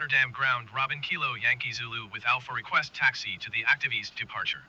Rotterdam ground Robin Kilo Yankee Zulu with Alpha request taxi to the active east departure.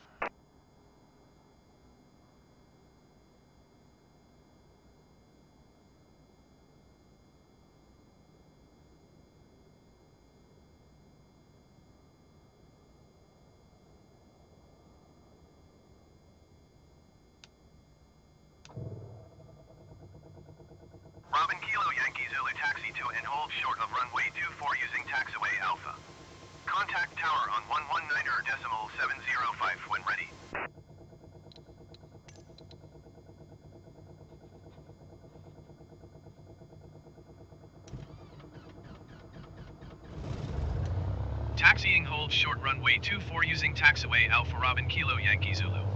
224 using taxiway Alpha Robin Kilo Yankee Zulu.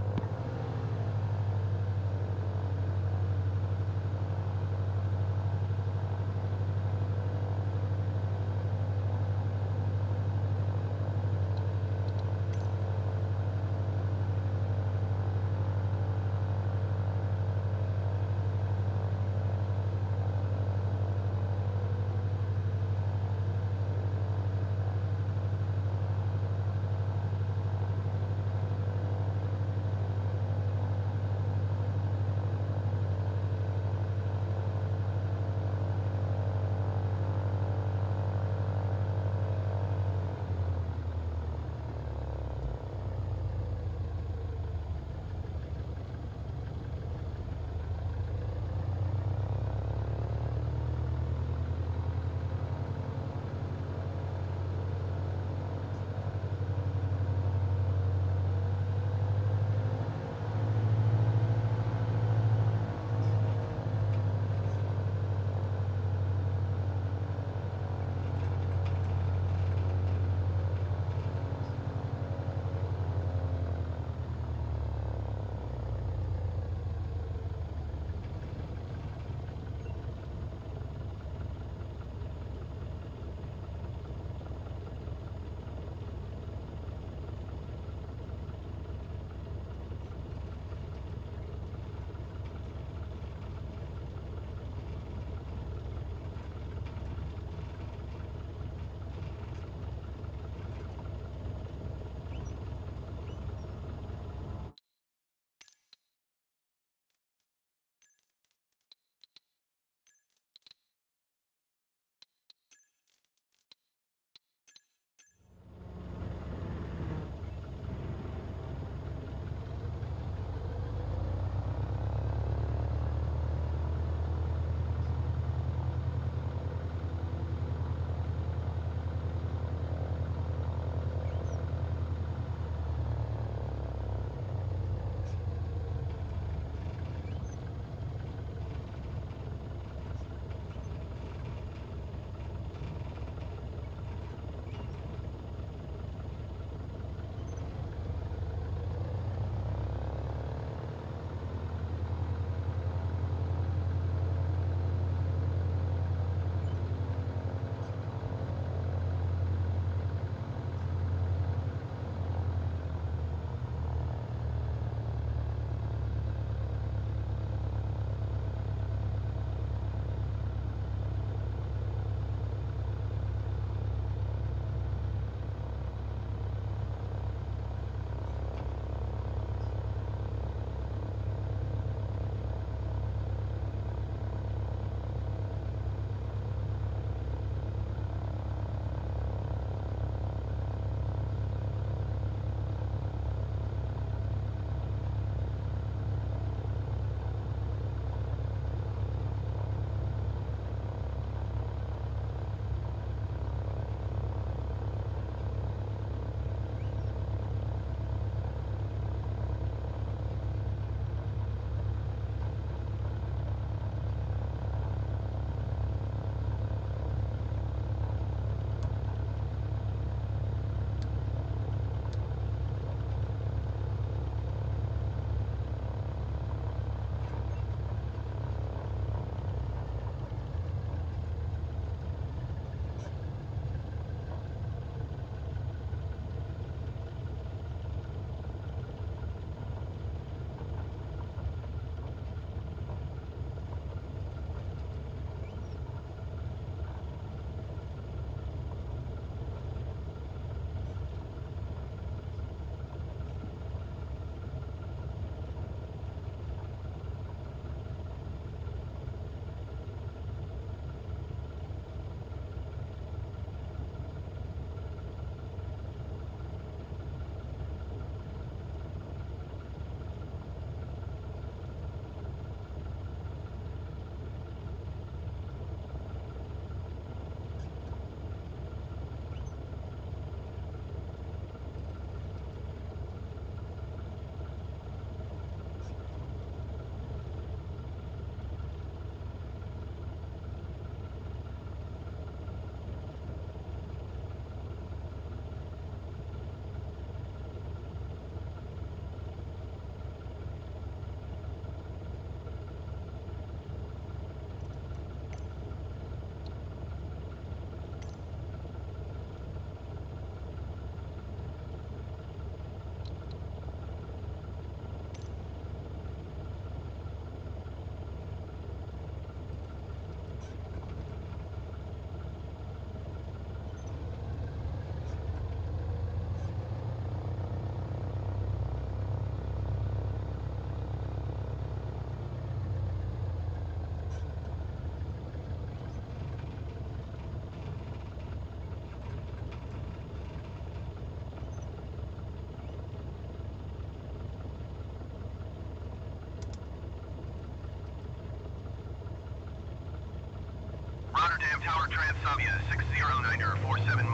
Tower Transavia, 609-047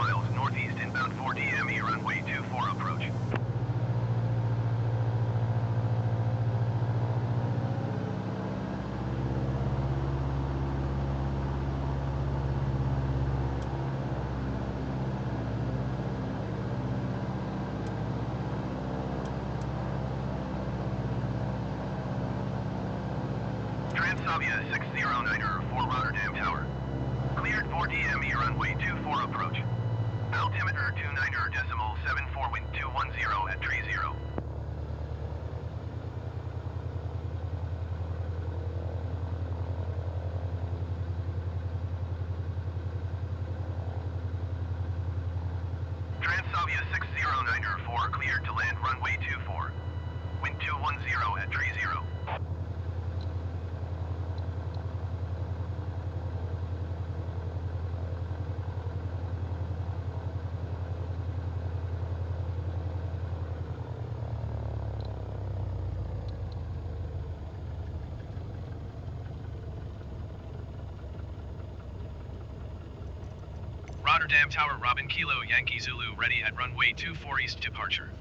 Amsterdam Tower Robin Kilo Yankee Zulu ready at runway 24 East departure.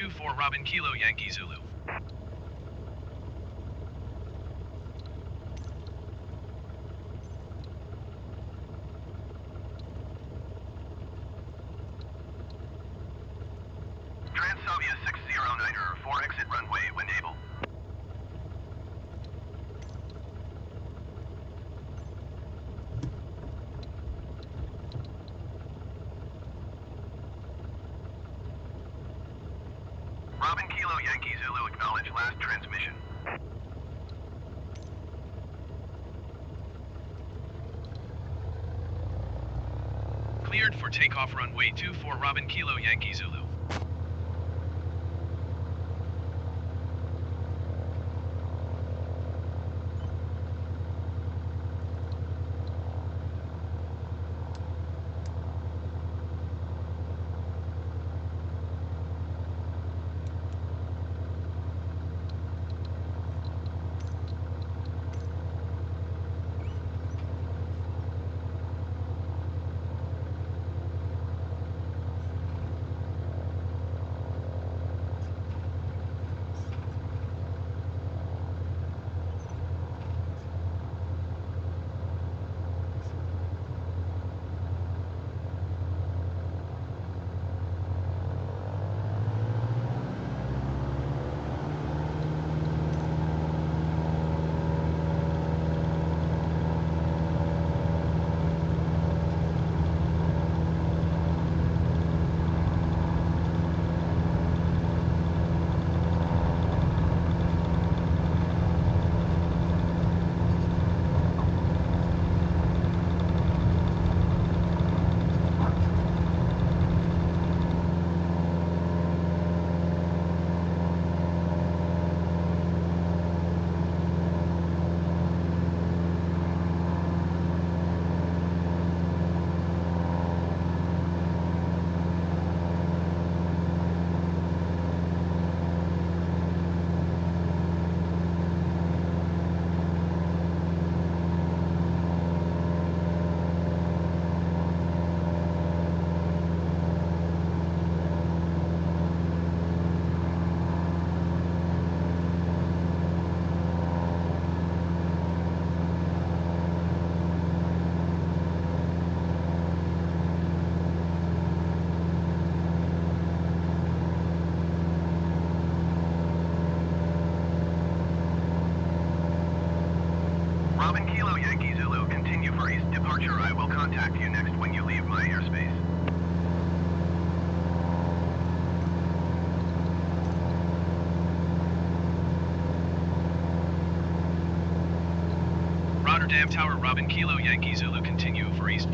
2-4 Robin Kilo Yankee Zulu. takeoff runway 24 Robin Kilo Yankee Zulu. Tower, Robin Kilo Yankee Zulu continue for east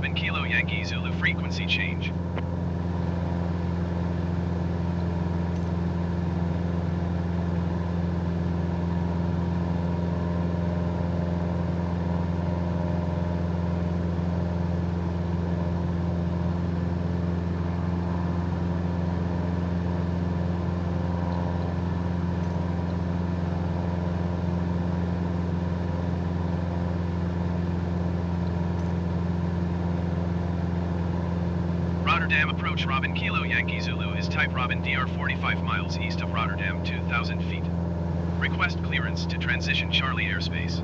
Robin Kilo Yankee Zulu frequency change. Rotterdam approach Robin Kilo Yankee Zulu is type Robin DR 45 miles east of Rotterdam 2000 feet. Request clearance to transition Charlie airspace.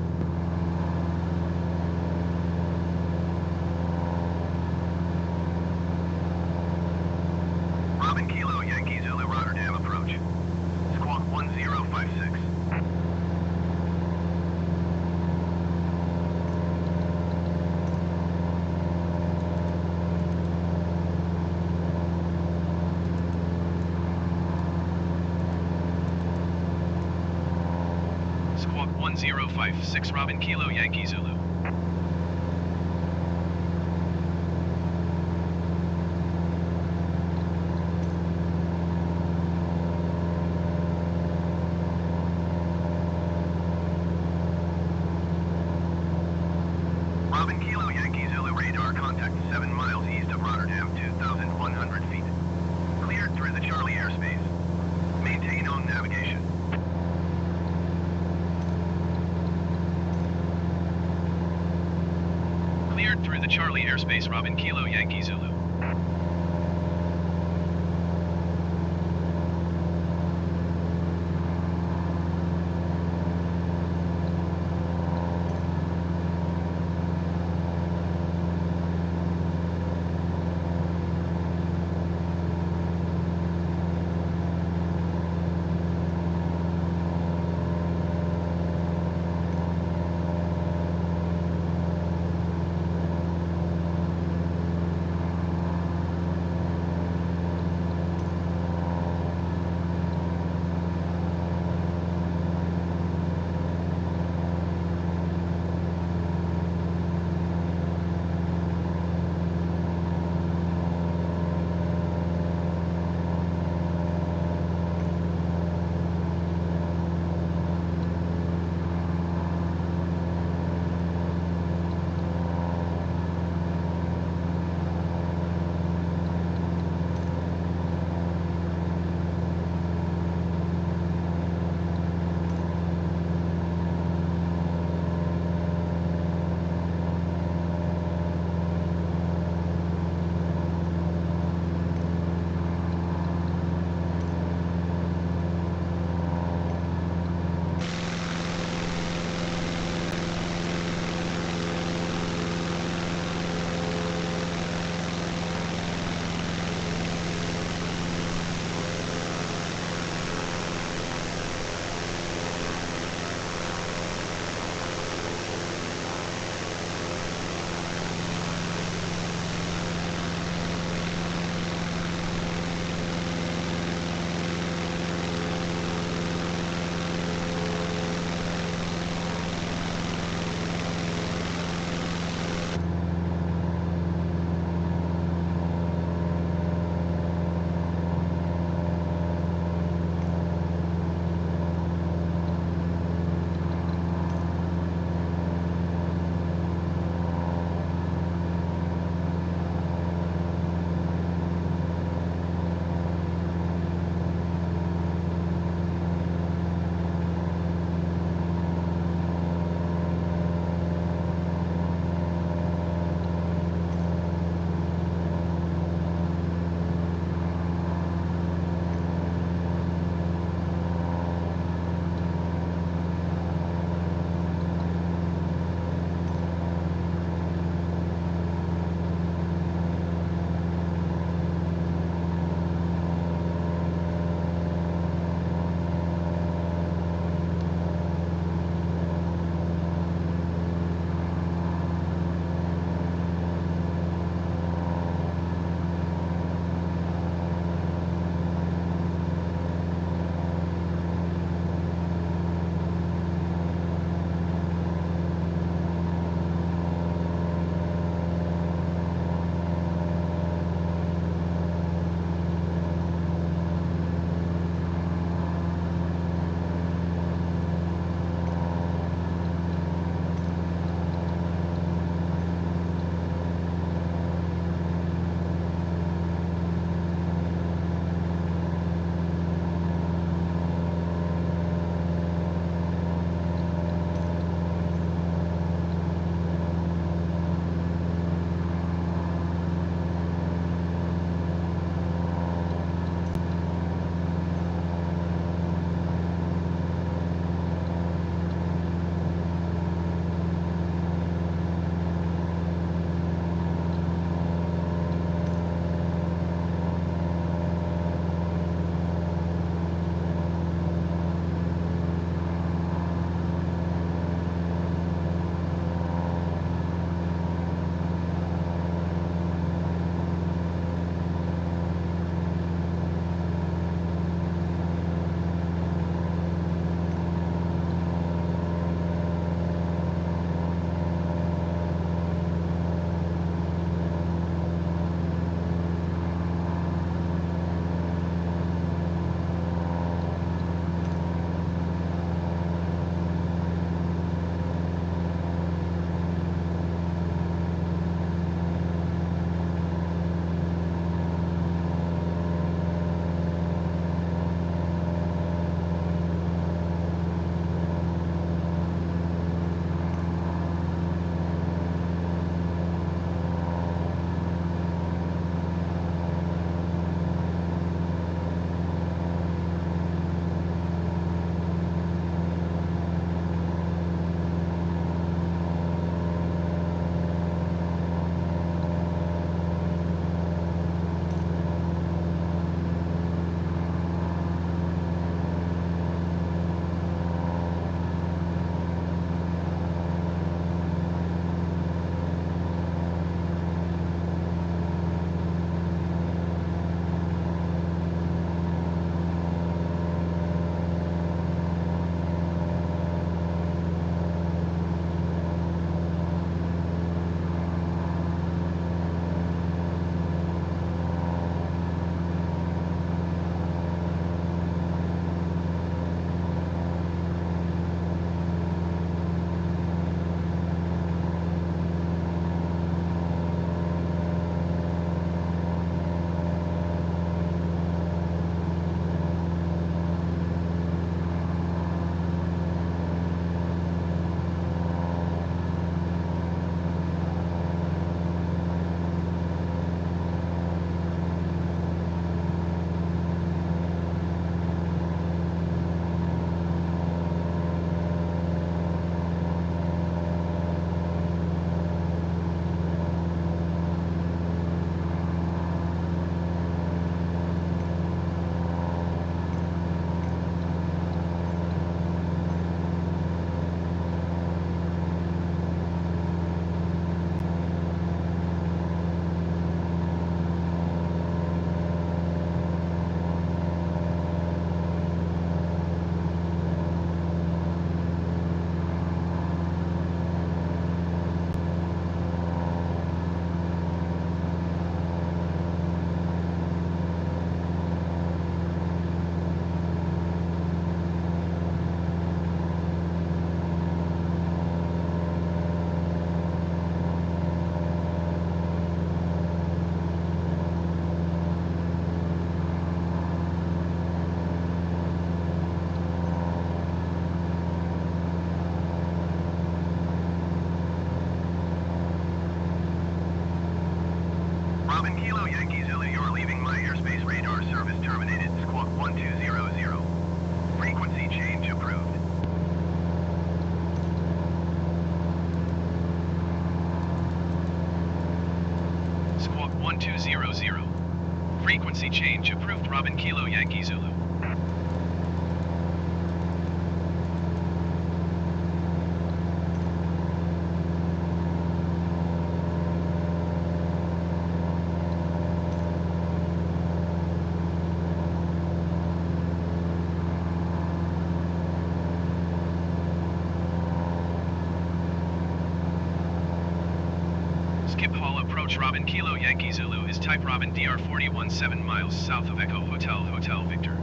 Robin Kilo Yankee Zulu is Type Robin DR 417 miles south of Echo Hotel Hotel Victor.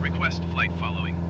Request flight following.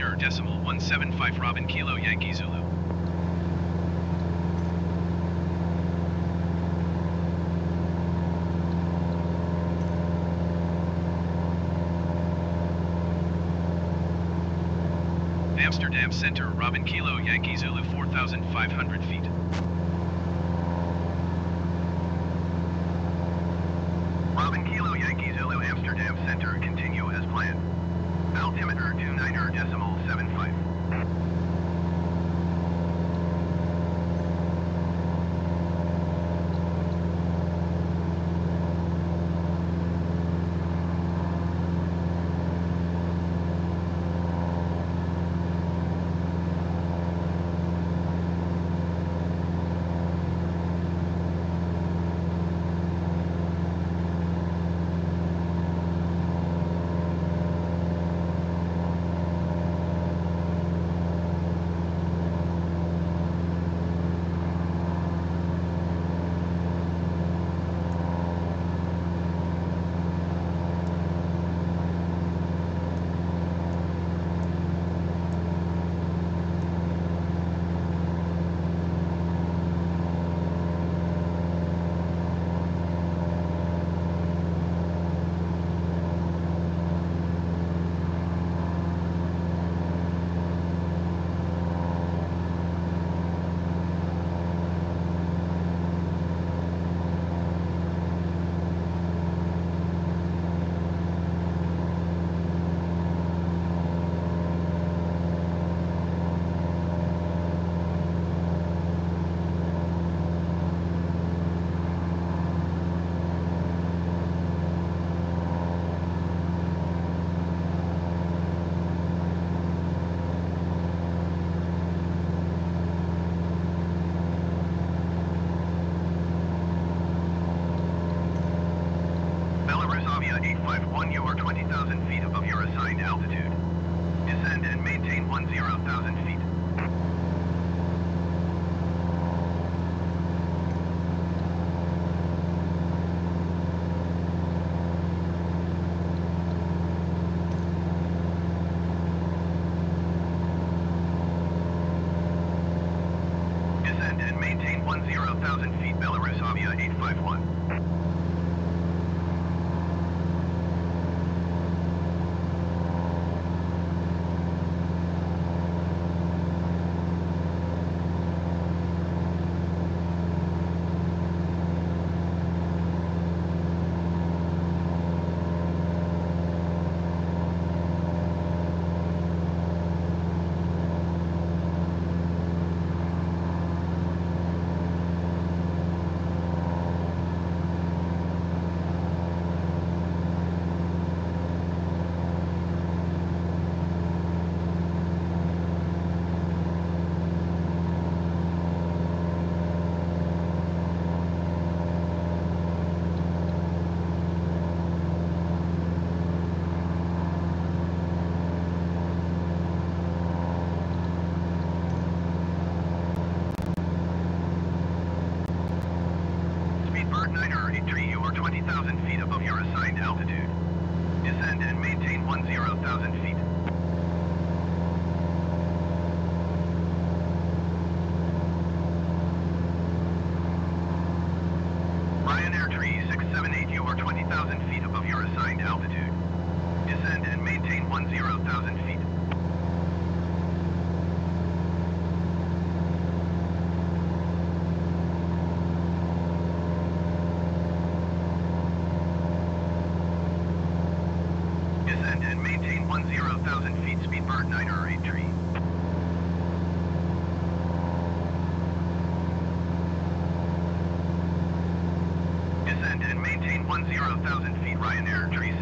Niner, decimal 175 Robin Kilo Yankee Zulu. feet right in there, tree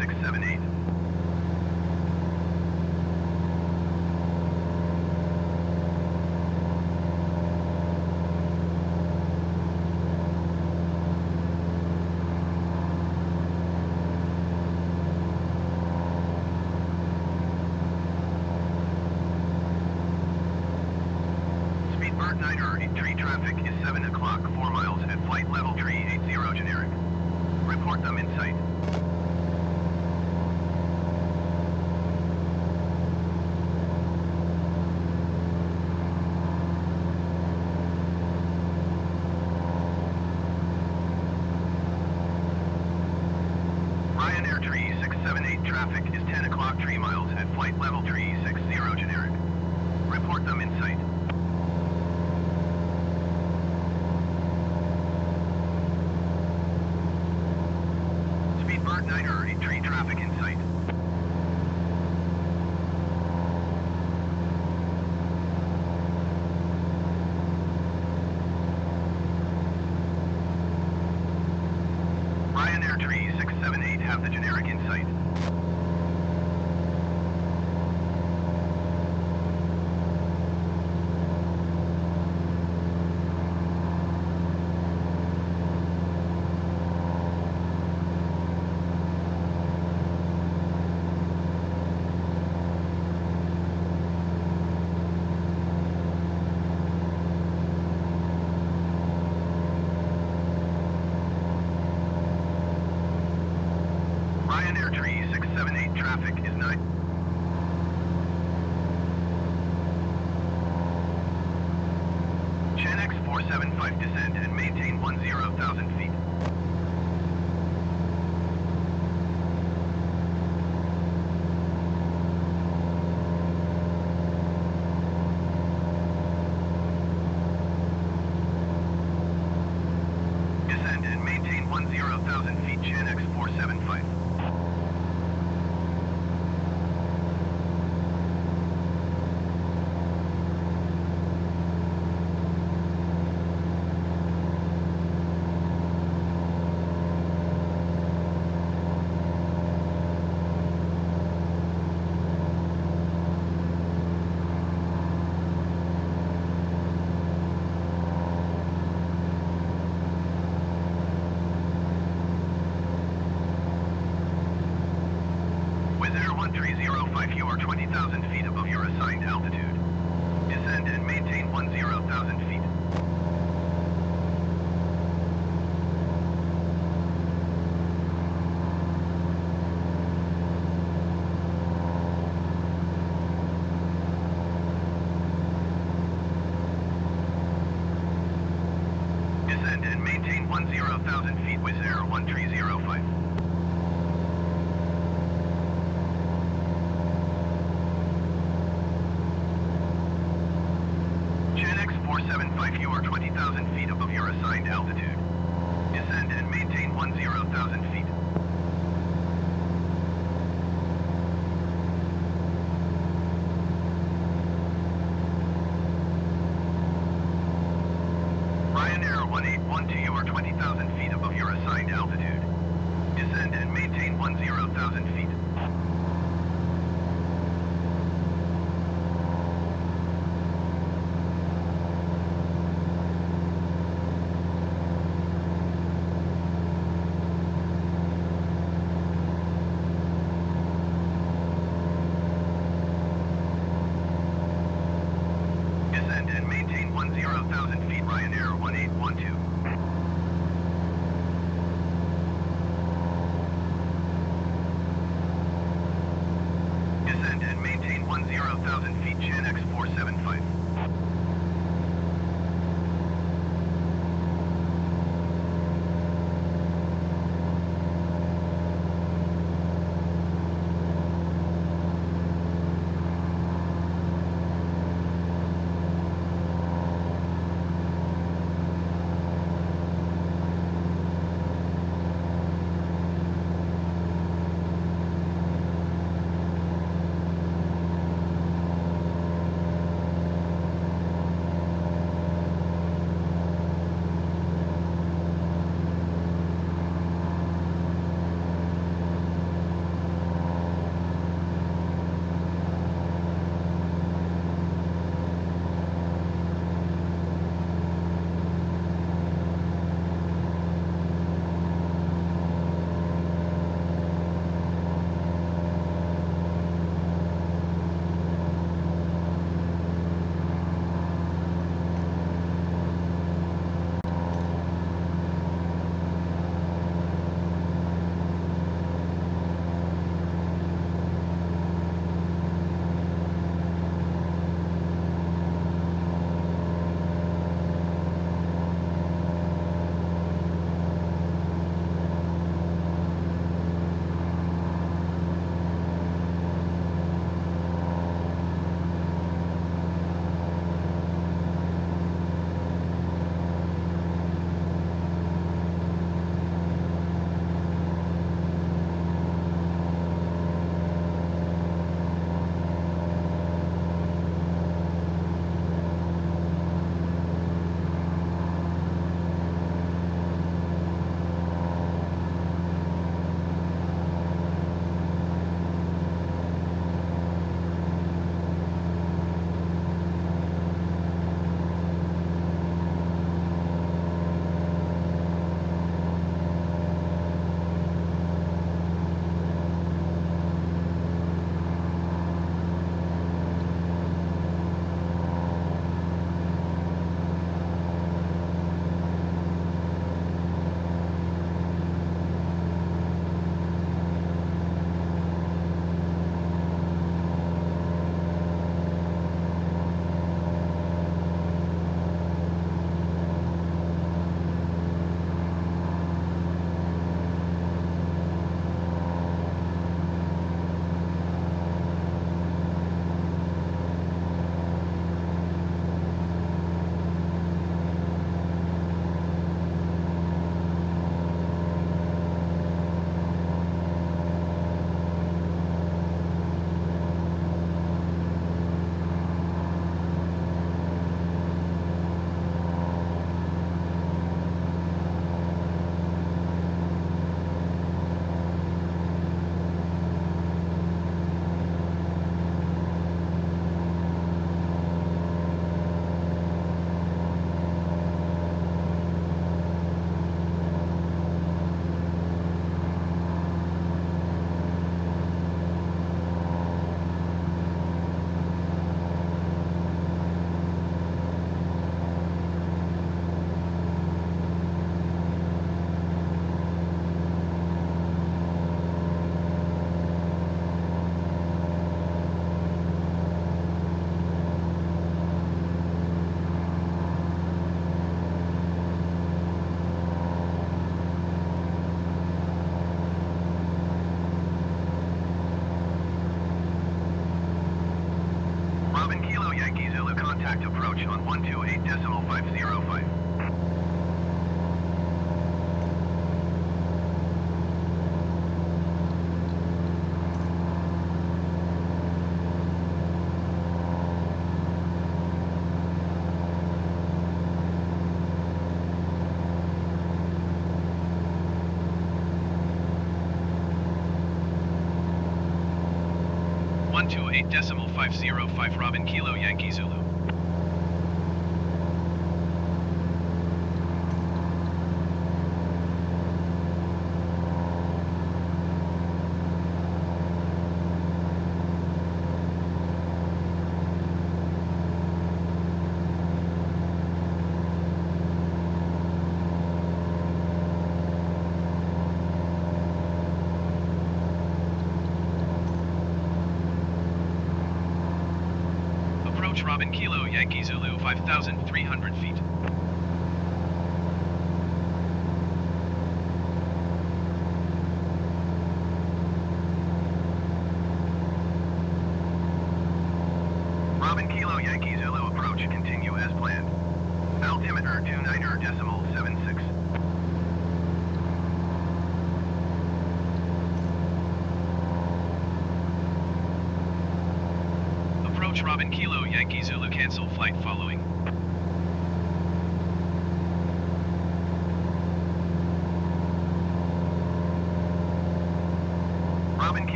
8 decimal 505 Robin Kilo Yankee Zulu.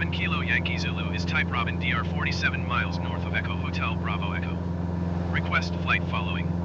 Robin Kilo Yankee Zulu is Type Robin DR 47 miles north of Echo Hotel Bravo Echo. Request flight following.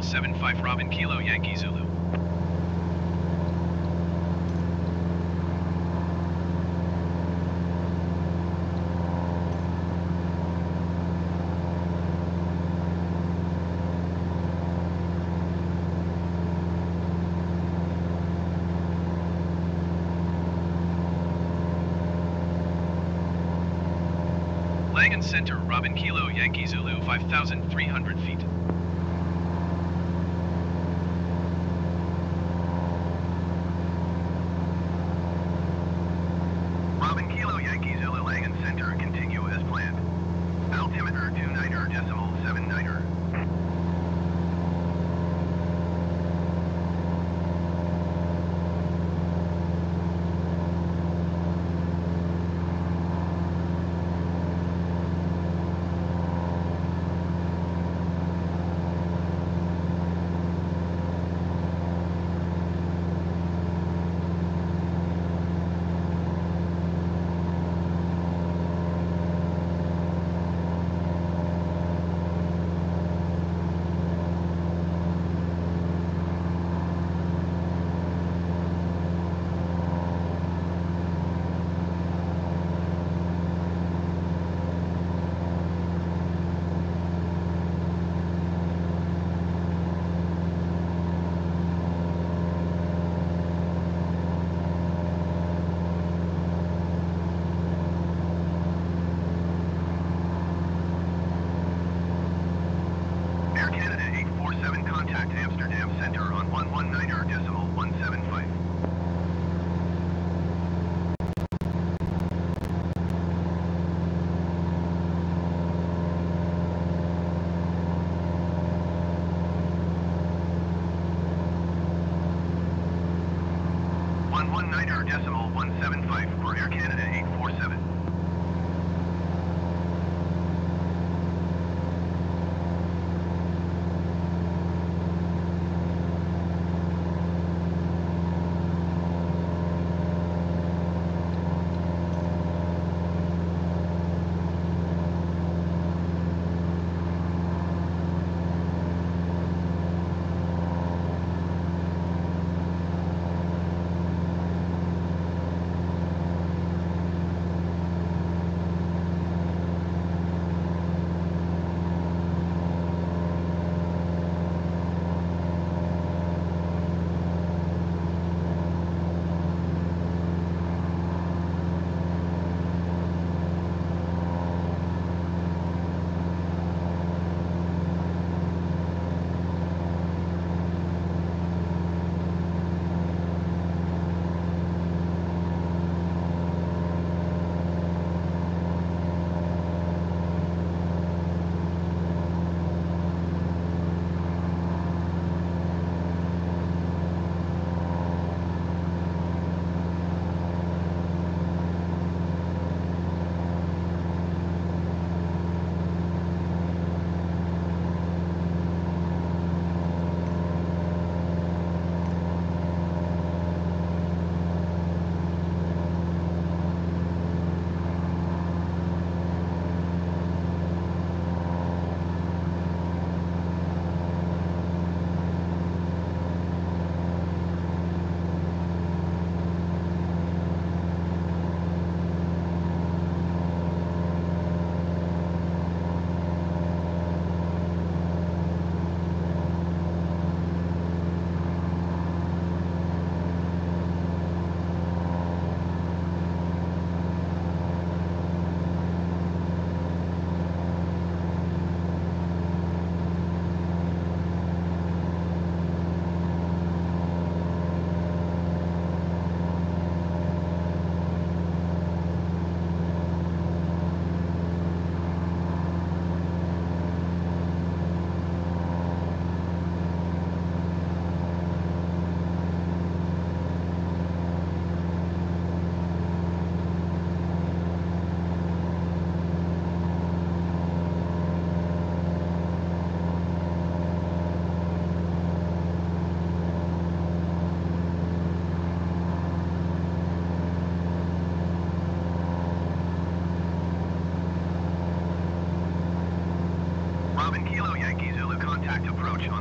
118 decimal 75 Robin Kilo Yankee Zulu. Langen Center, Robin Kilo Yankee Zulu 5,300 feet.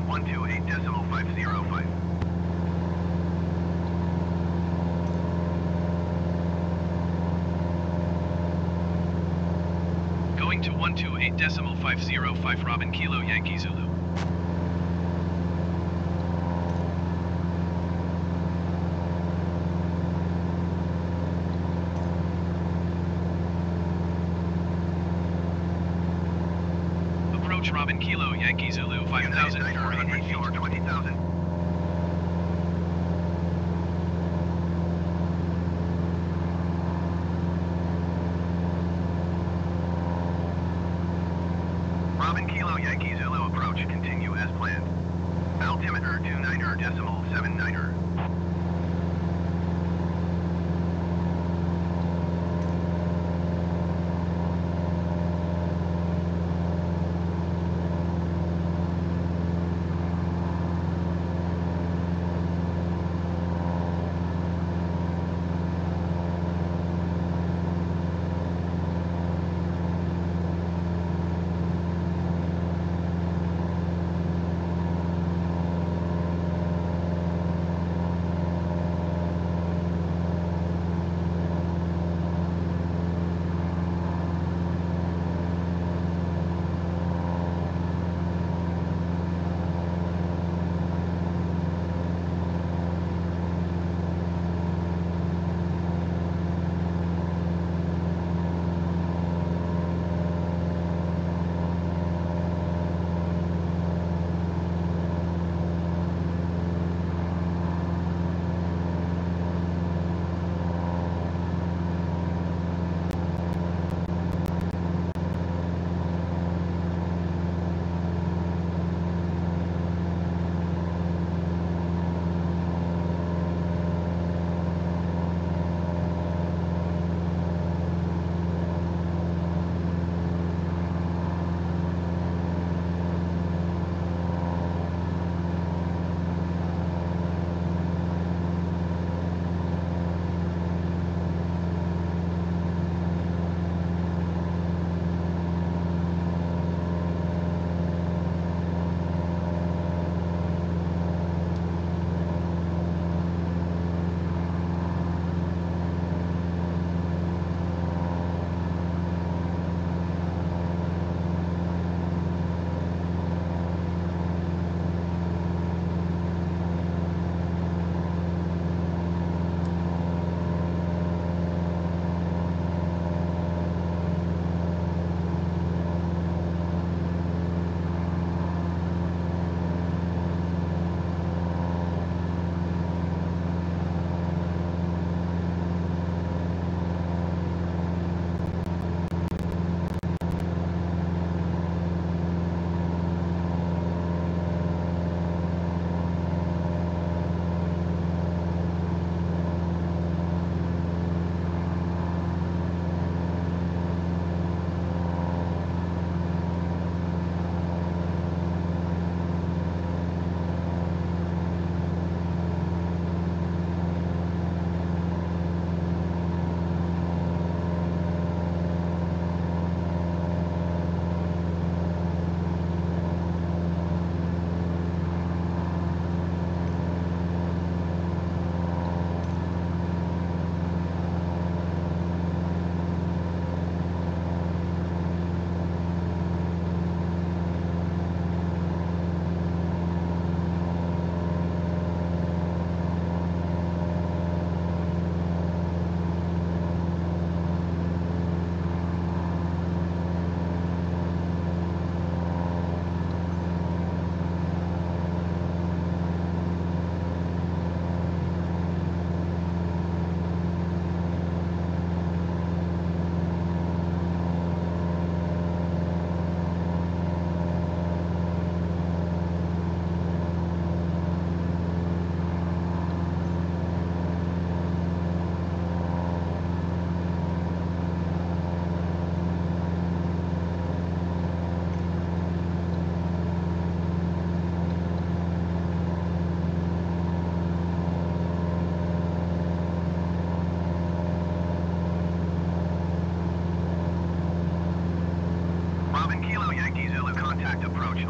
128 decimal Going to 128 decimal 505 Robin Kilo Yankee Zulu.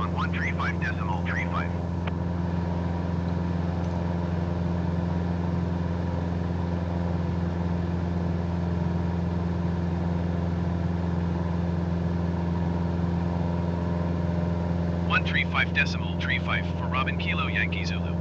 One three five decimal three five. One three five decimal three five for Robin Kilo Yankee Zulu.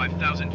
5,000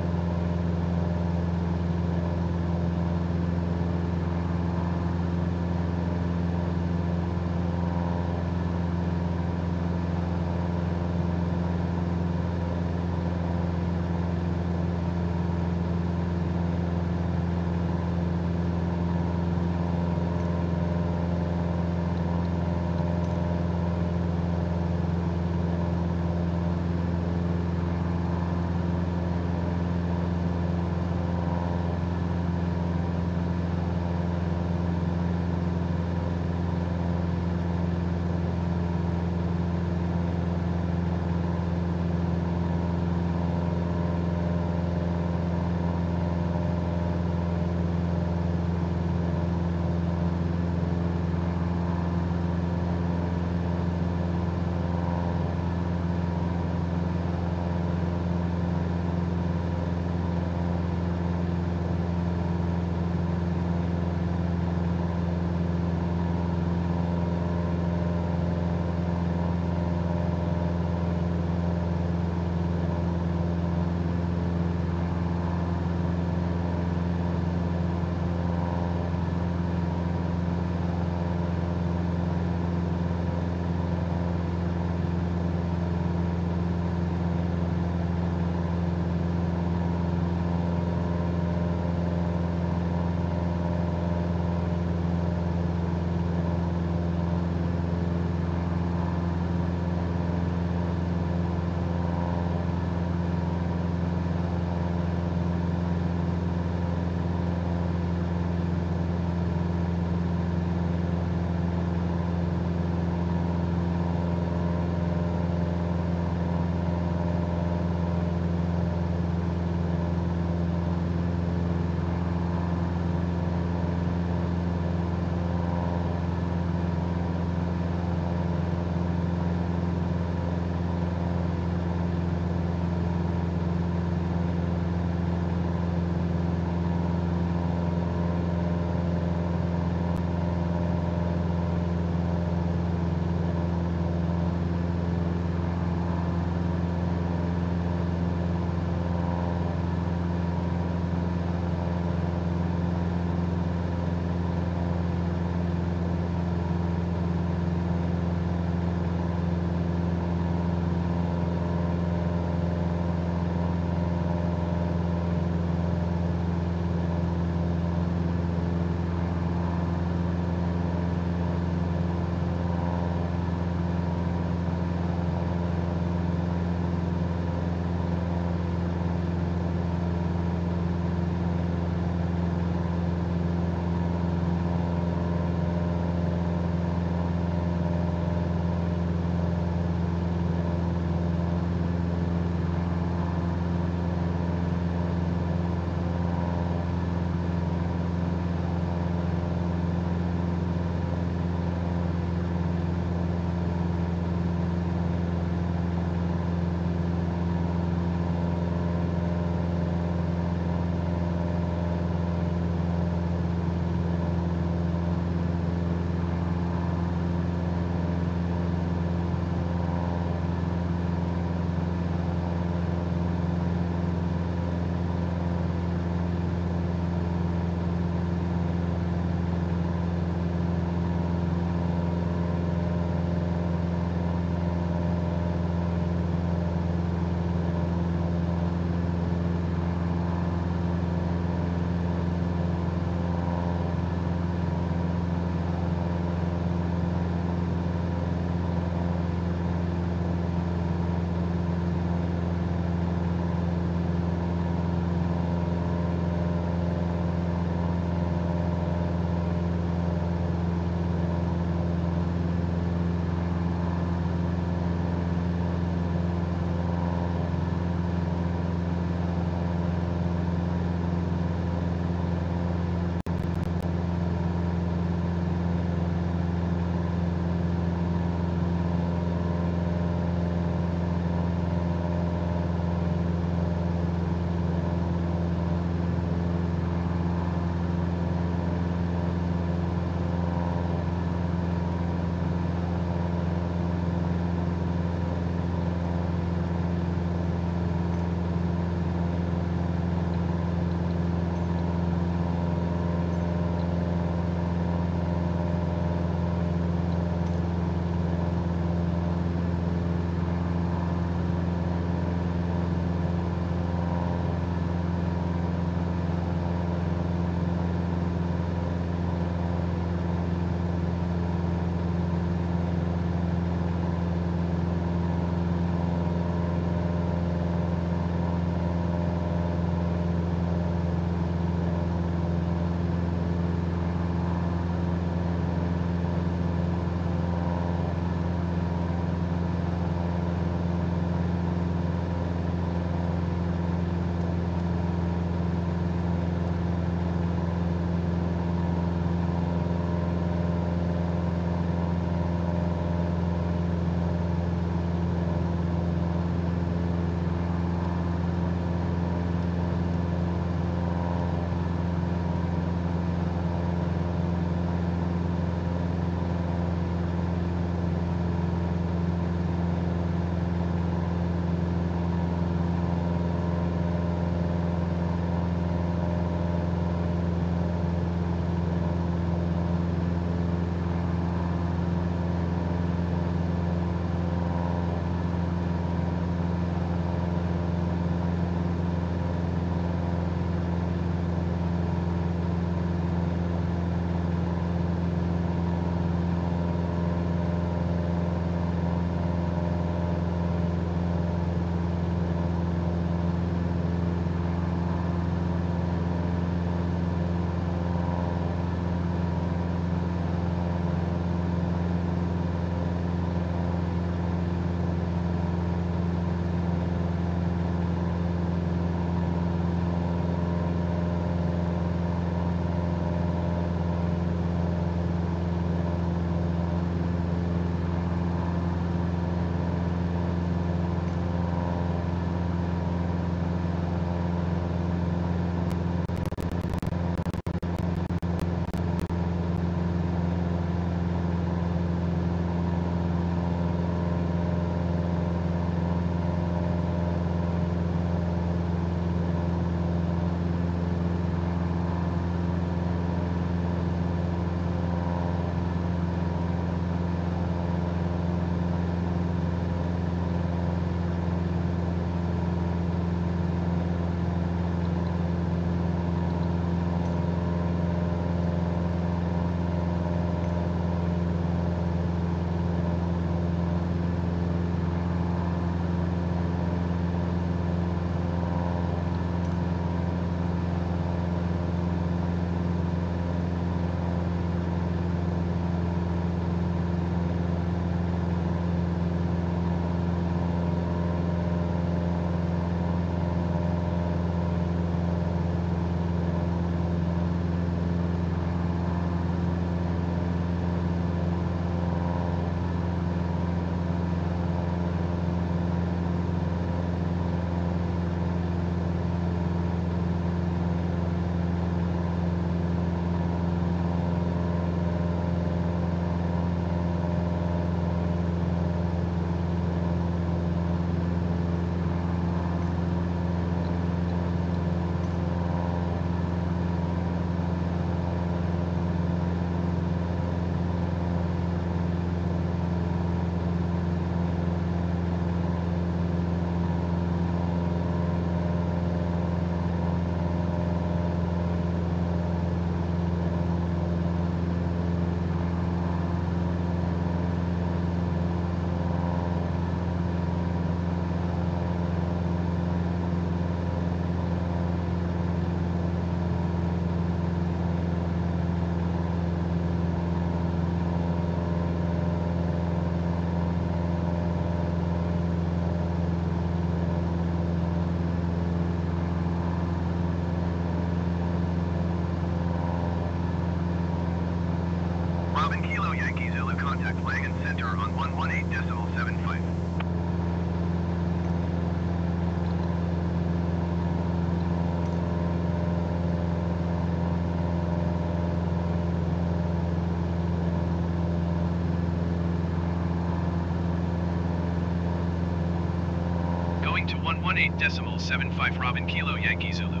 8 decimal seven five. Robin Kilo Yankee Zulu.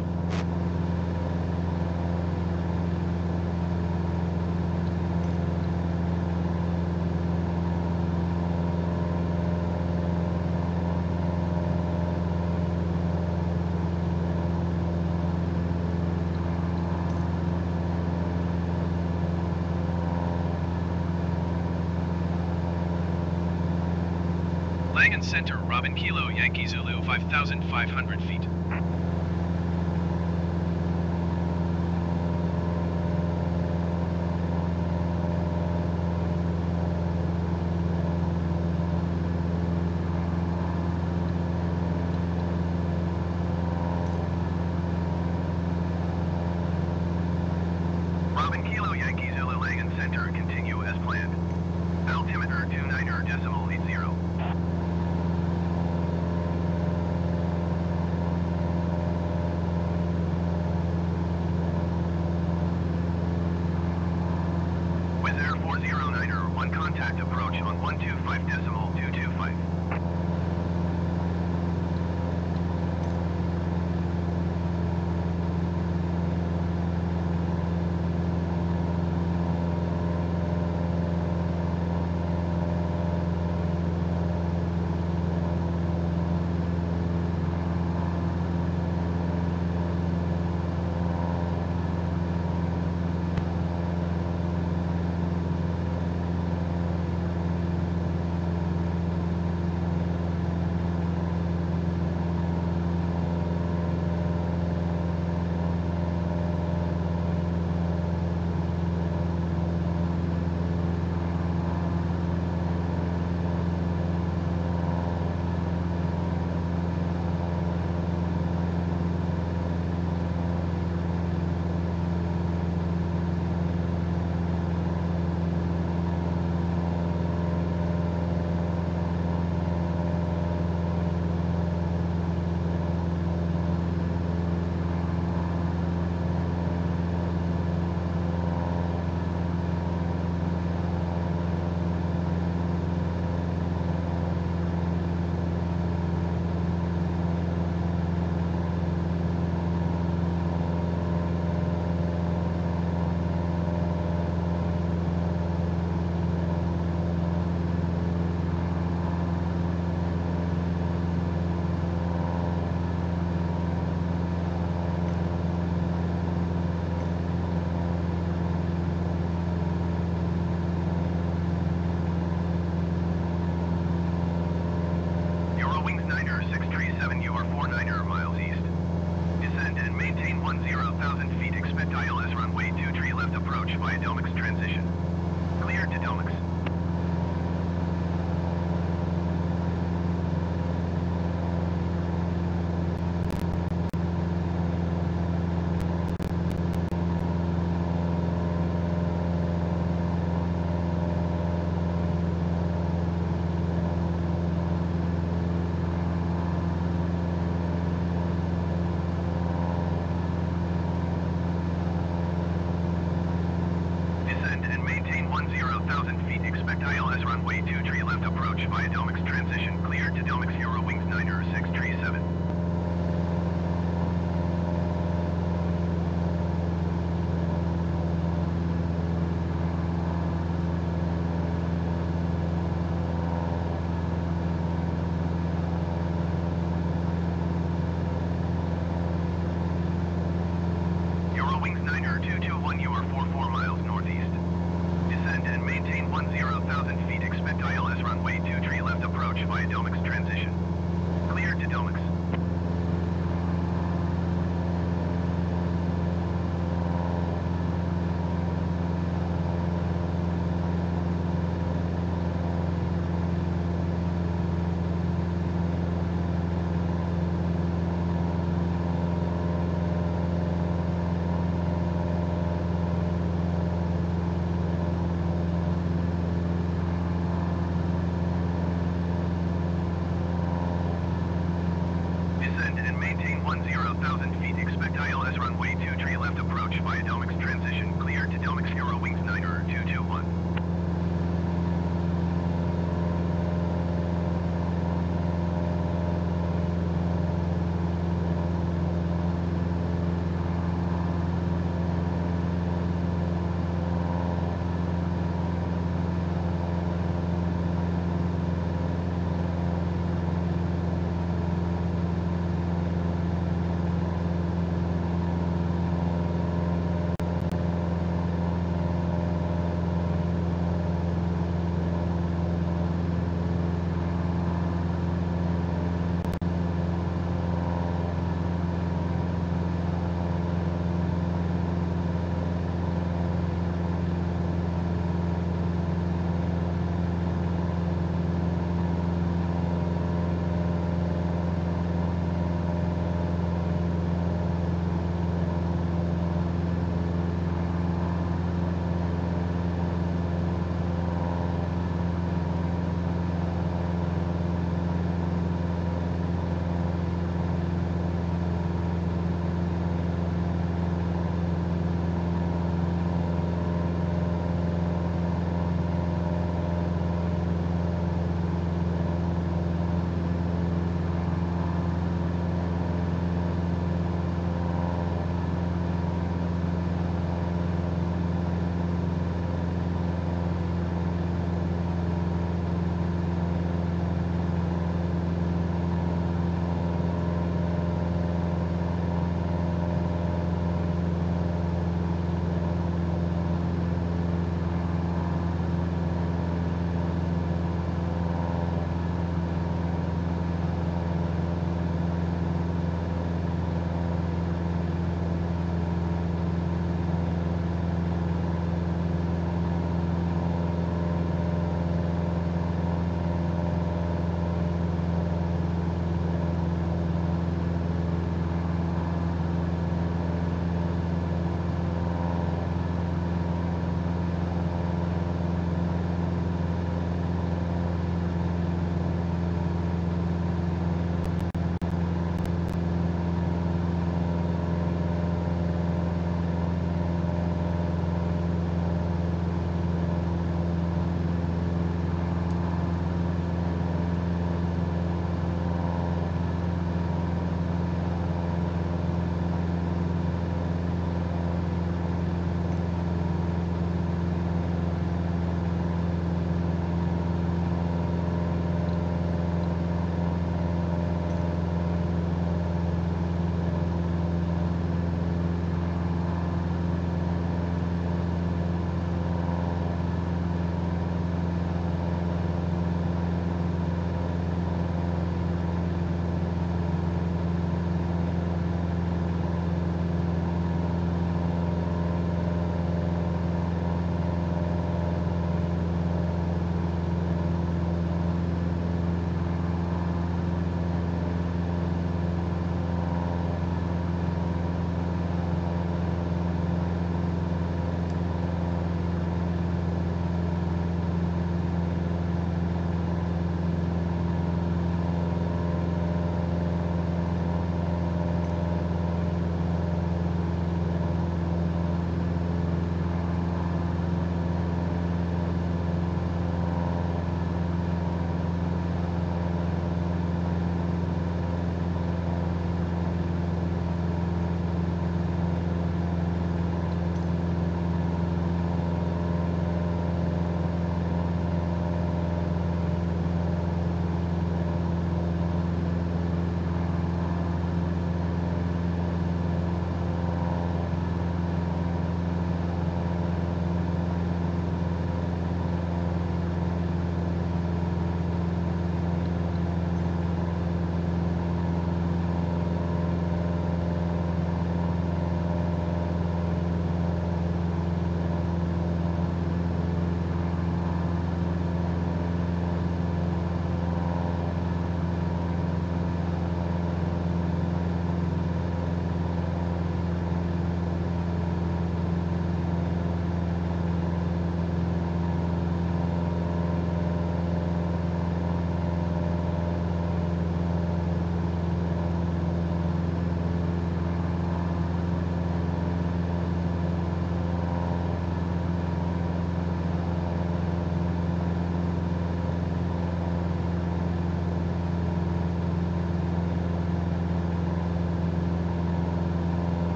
Langen Center, Robin Kilo, Yankee Zulu. 5,500 feet.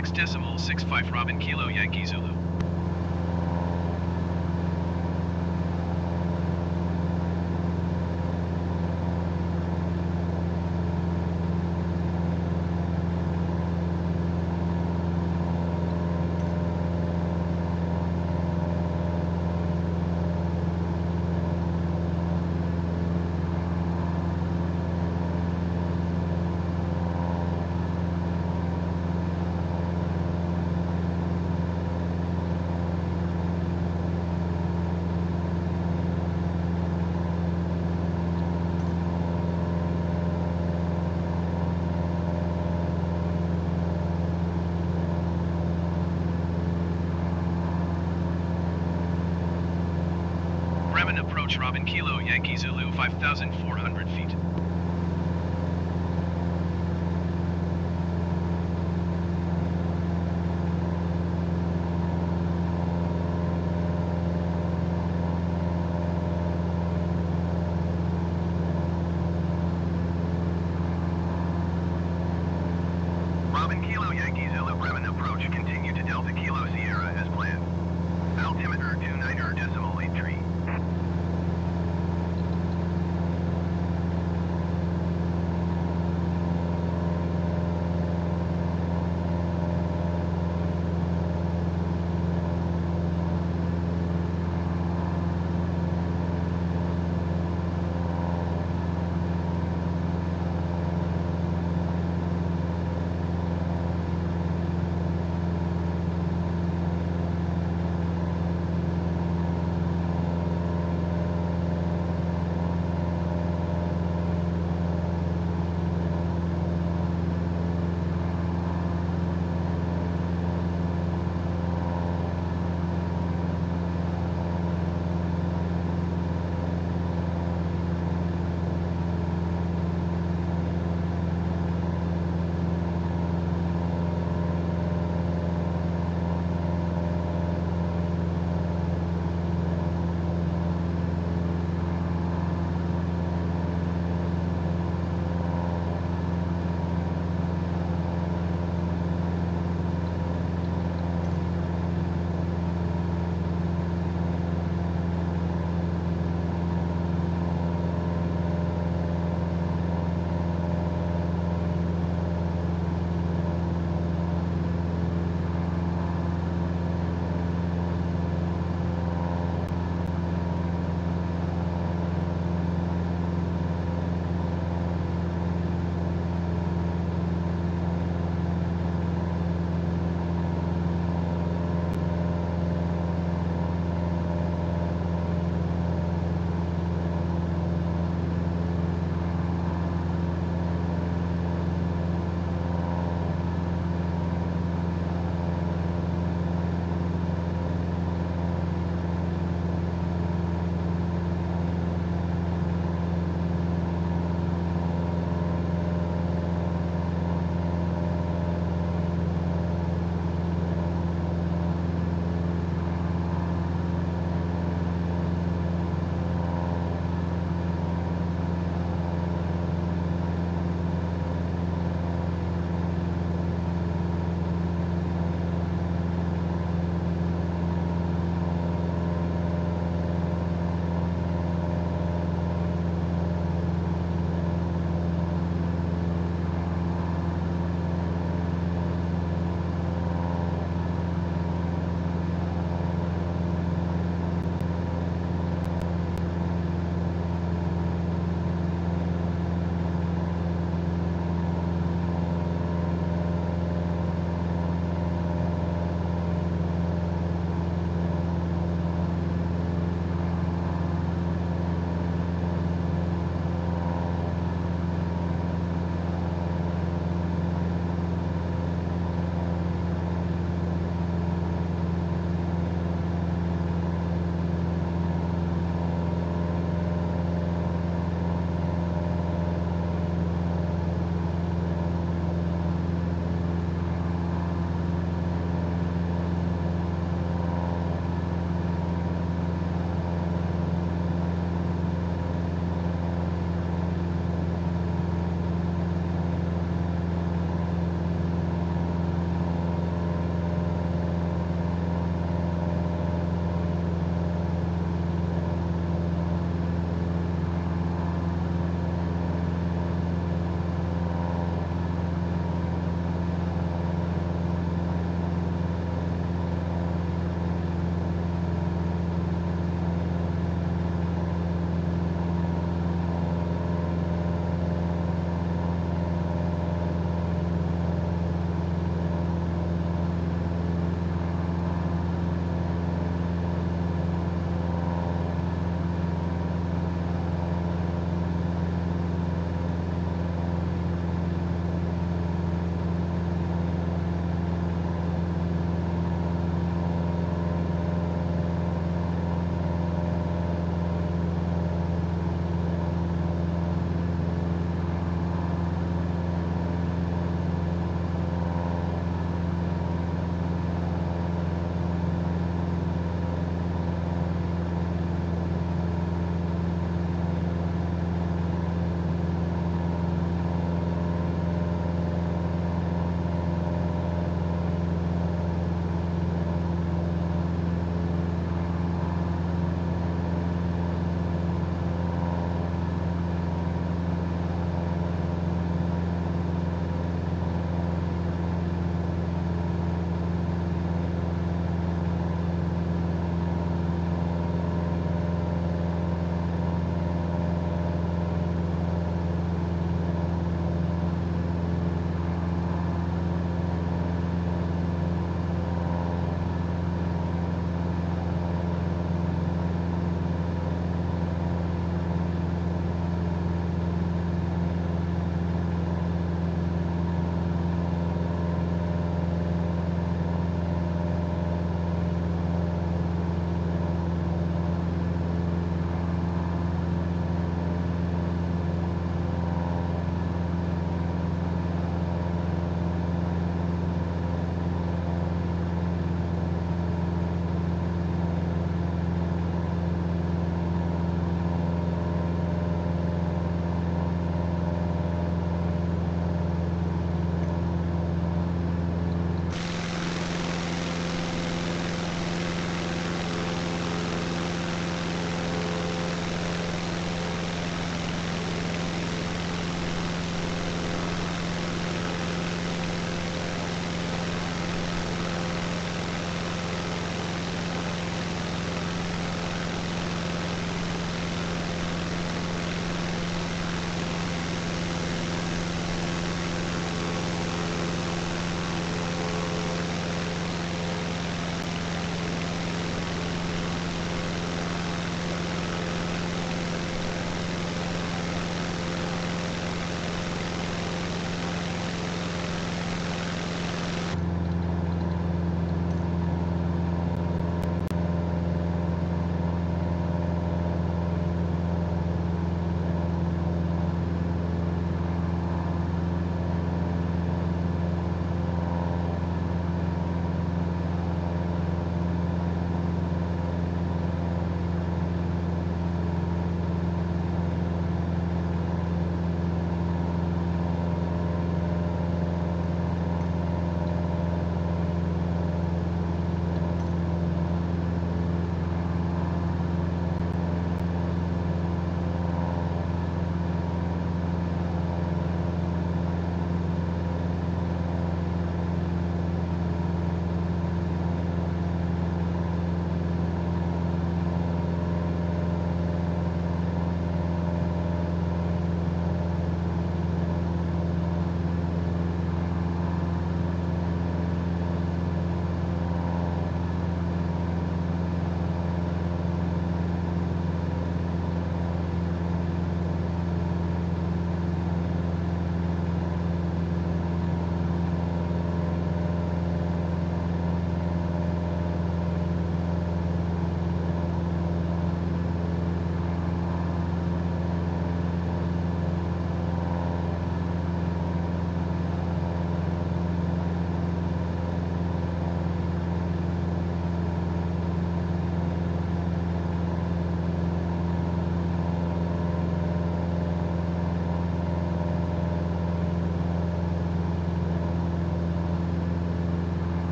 Six decimal six five Robin Kilo Yankee Zulu.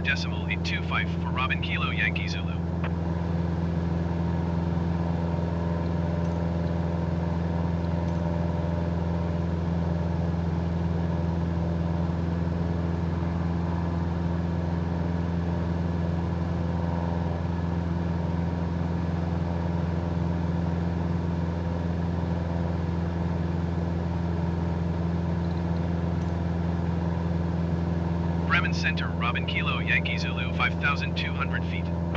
Decimal eight two five for Robin Kilo Yankee Zulu. Center, Robin Kilo Yankee Zulu, 5,200 feet.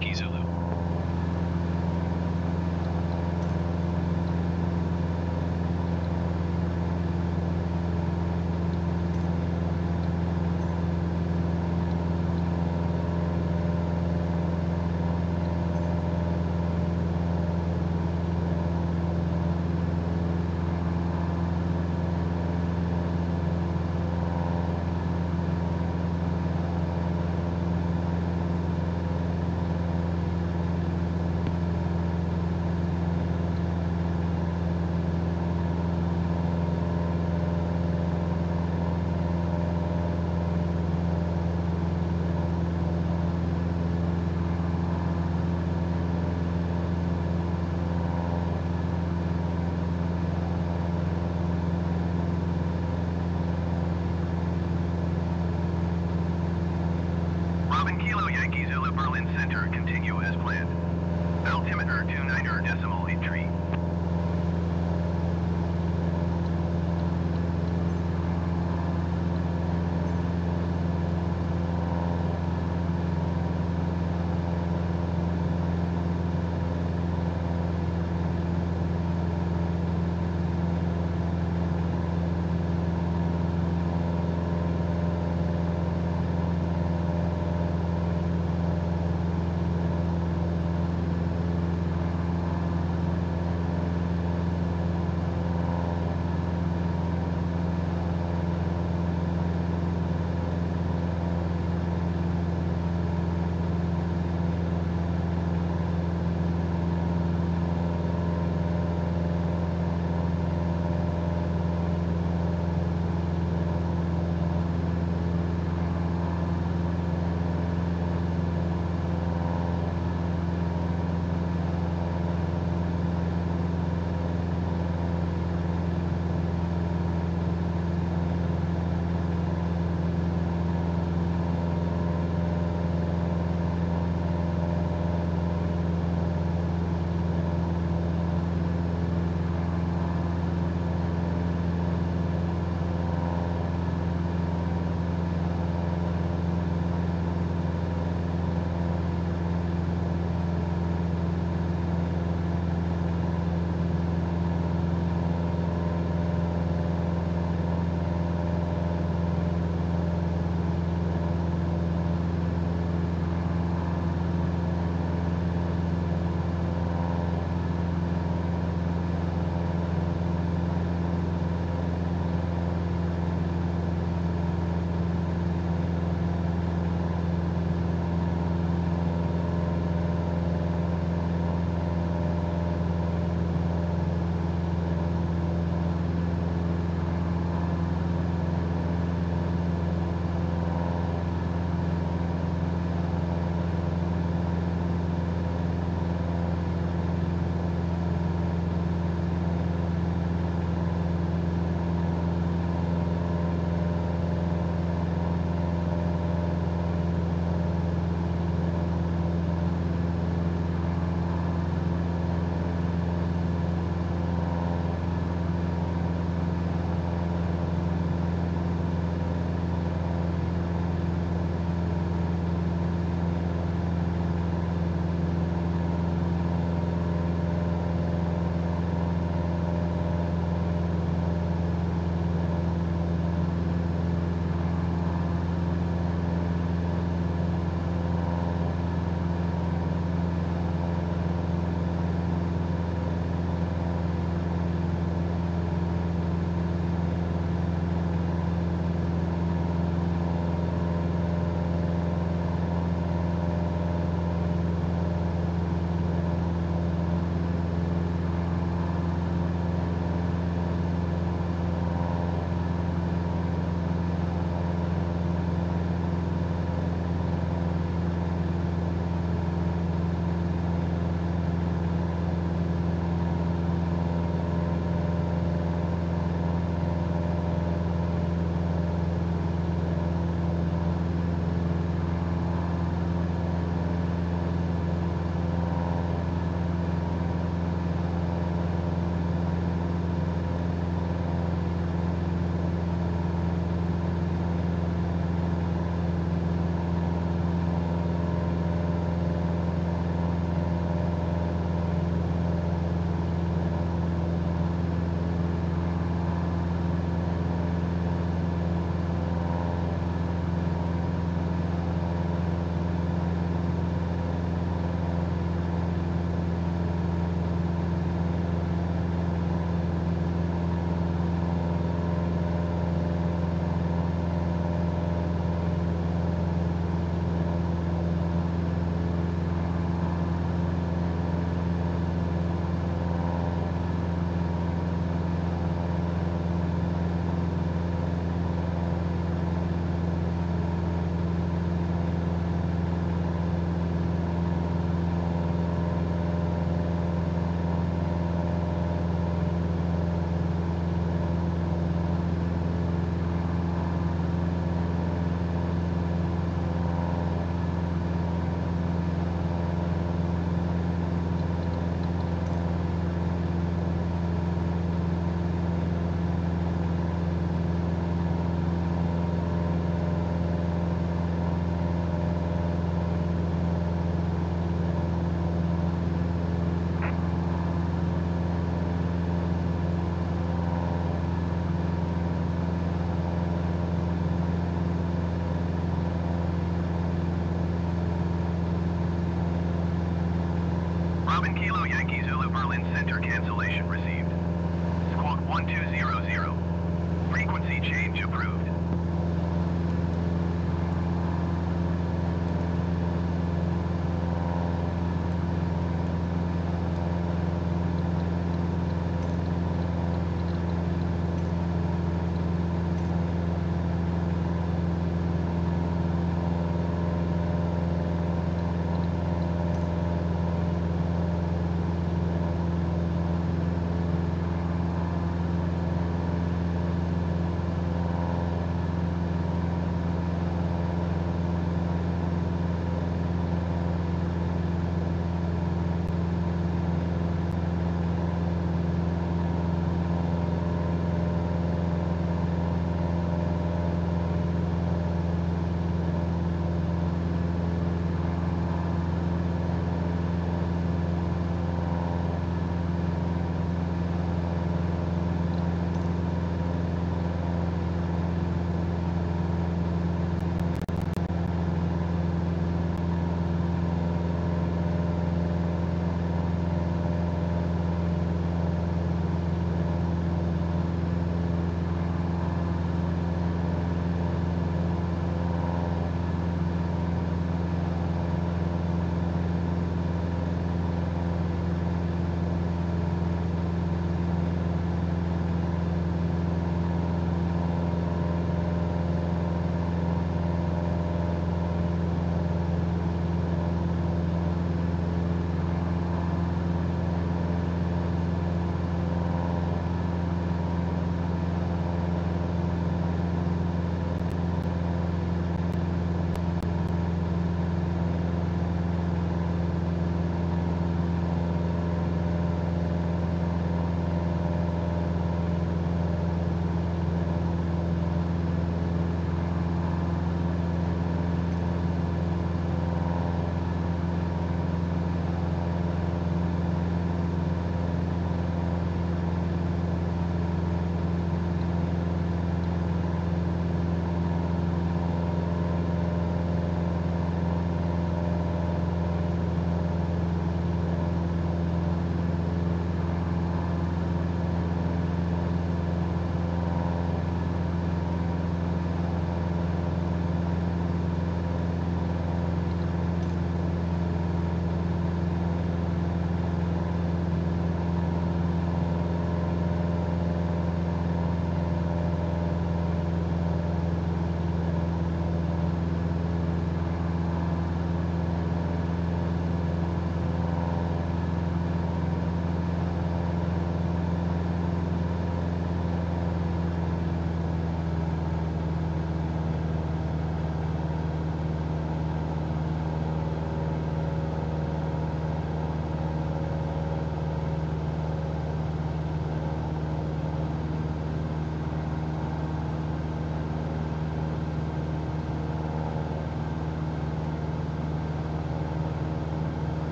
Kilo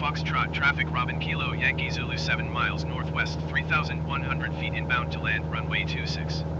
Foxtrot traffic Robin Kilo Yankee Zulu 7 miles northwest 3,100 feet inbound to land runway 26.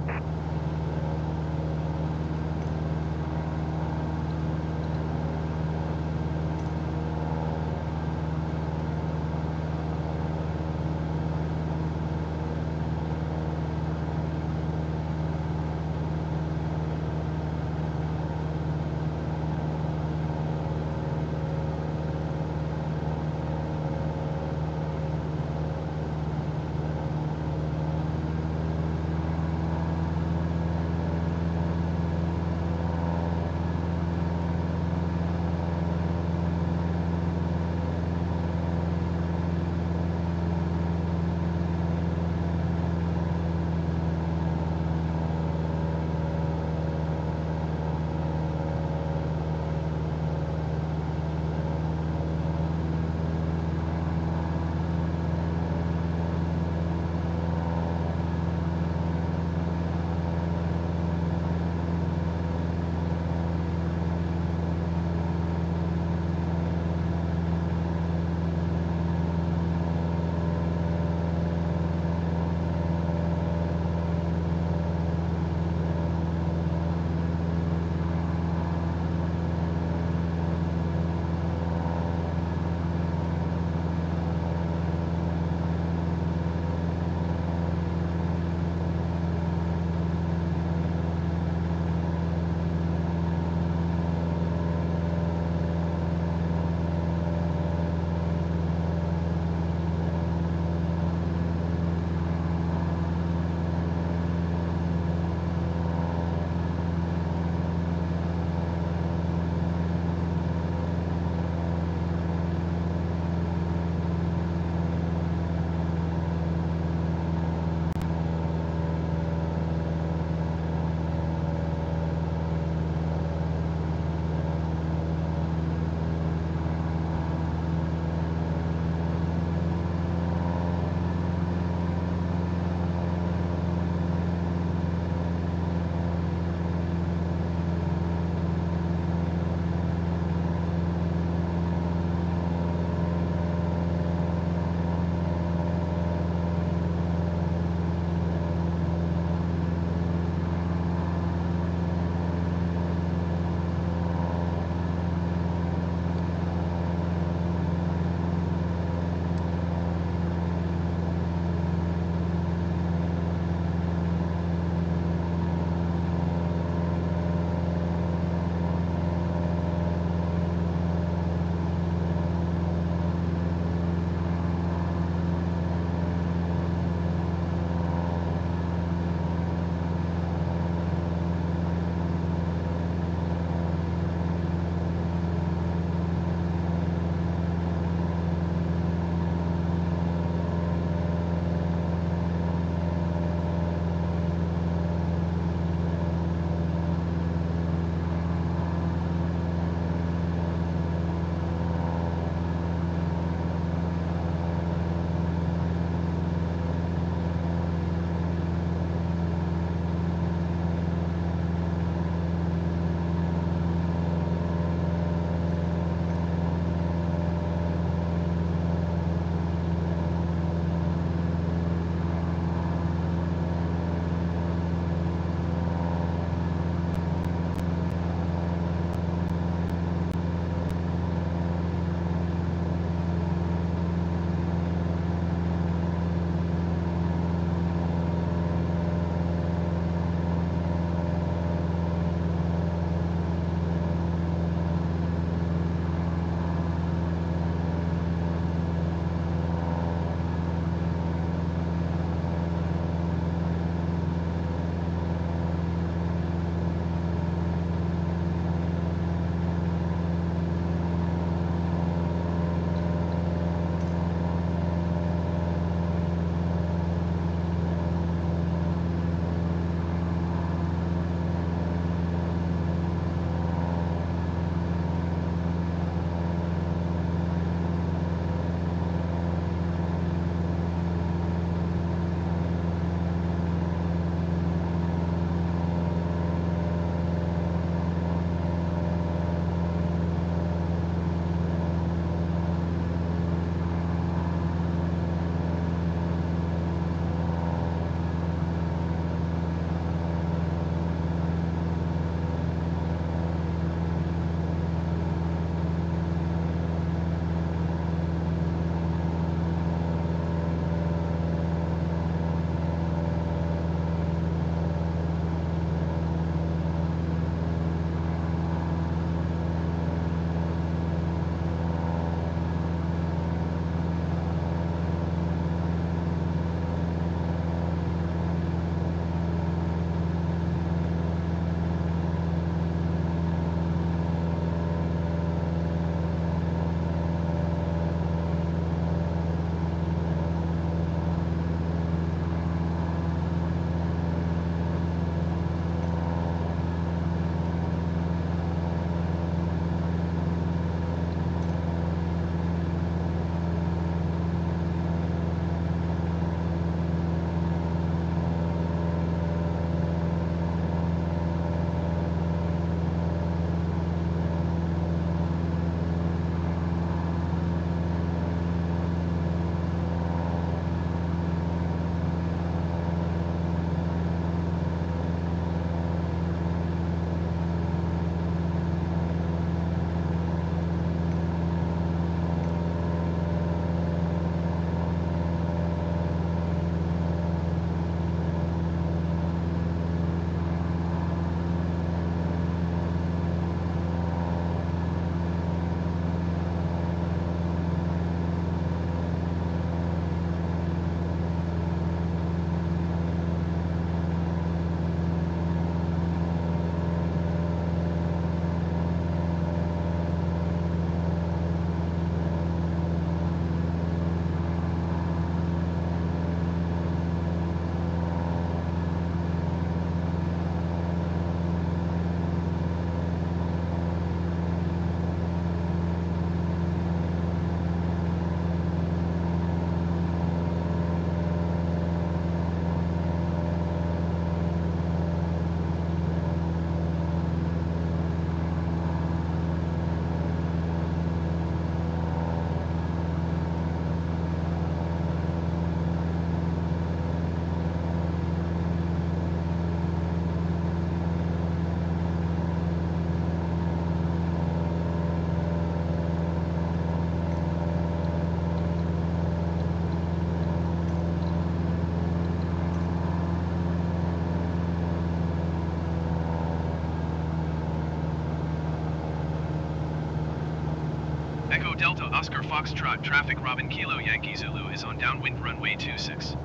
Oscar Foxtrot traffic Robin Kilo Yankee Zulu is on downwind runway 26.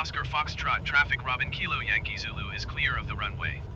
Oscar Foxtrot traffic Robin Kilo Yankee Zulu is clear of the runway.